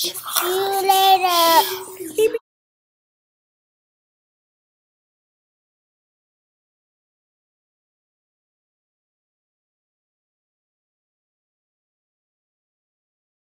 See you later. Uh,